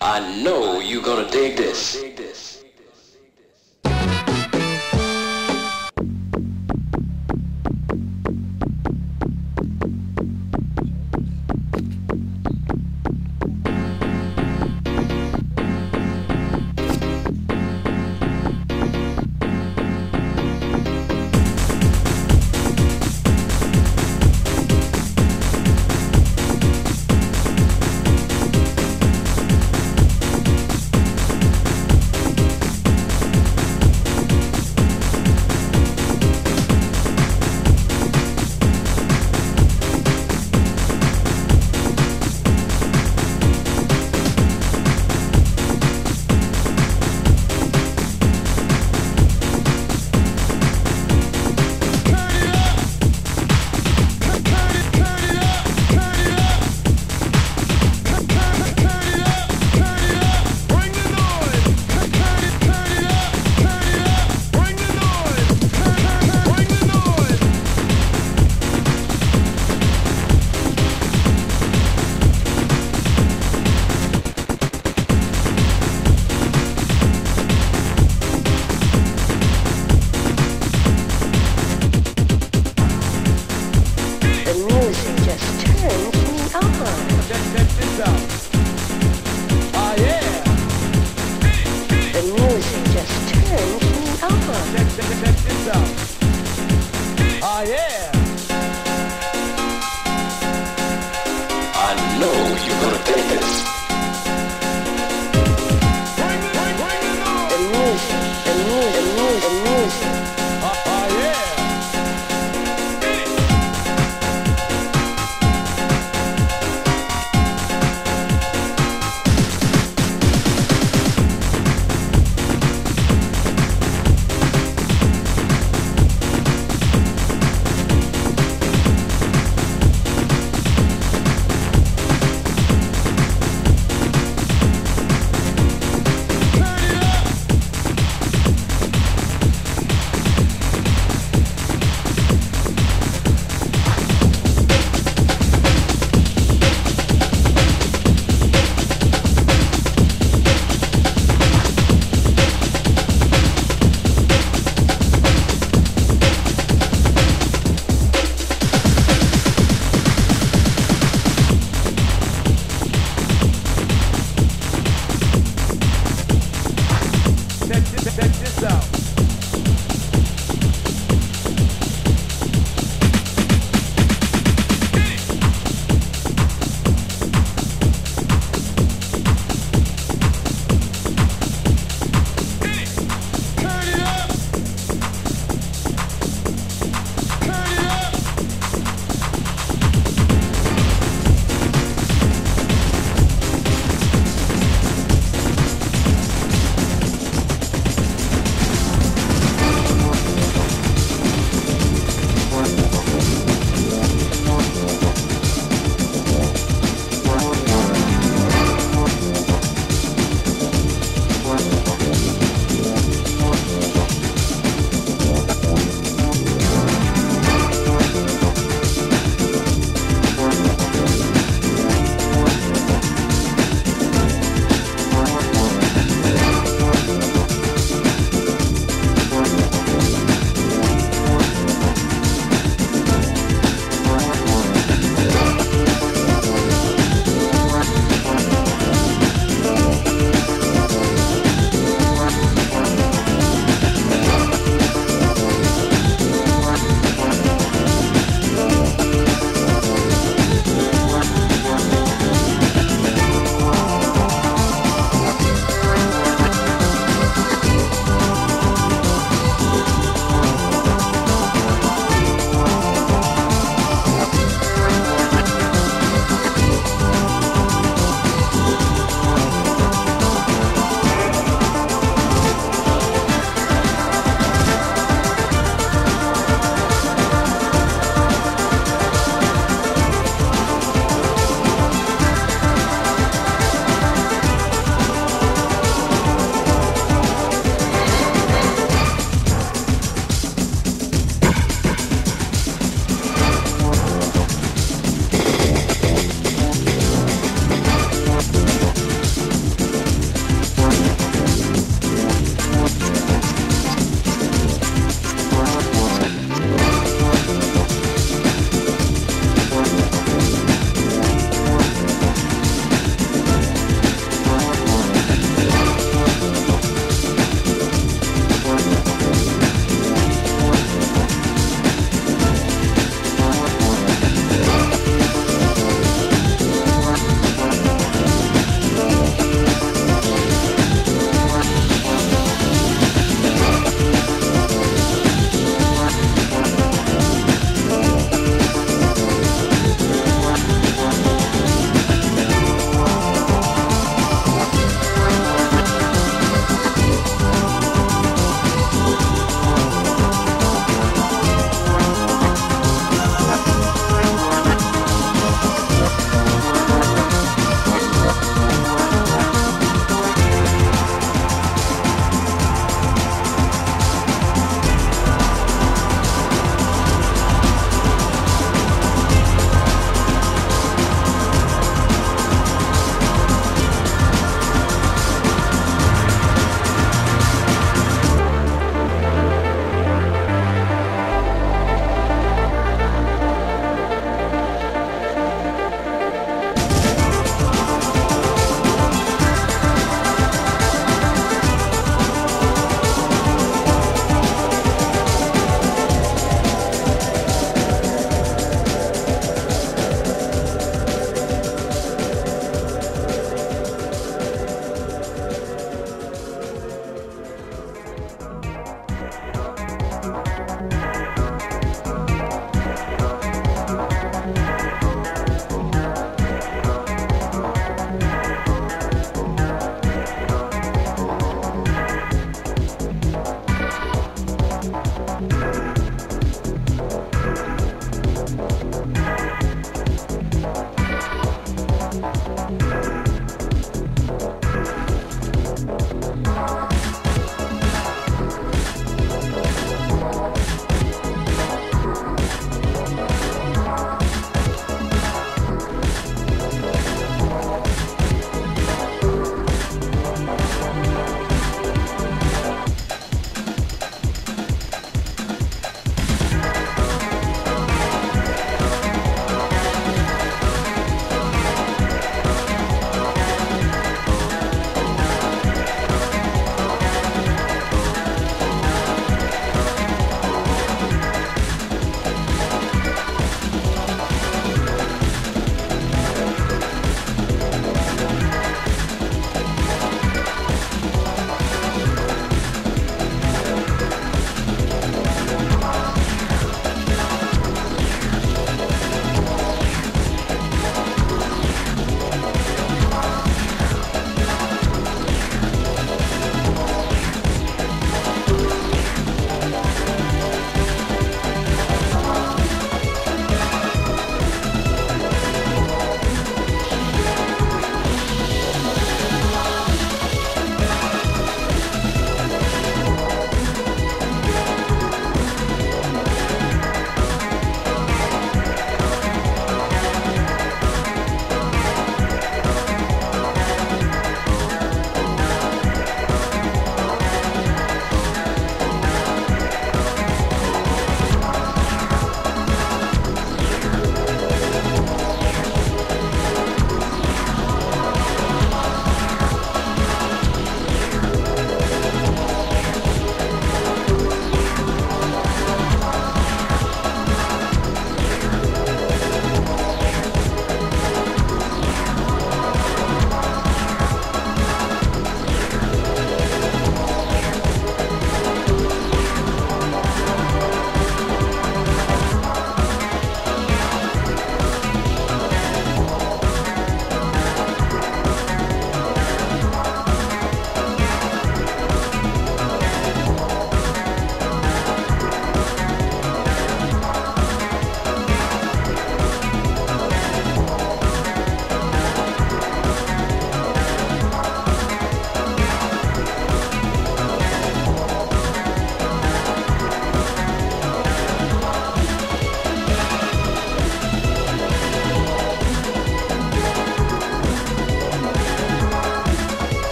I know you're gonna dig this. Ah, yeah. I know you're gonna take this.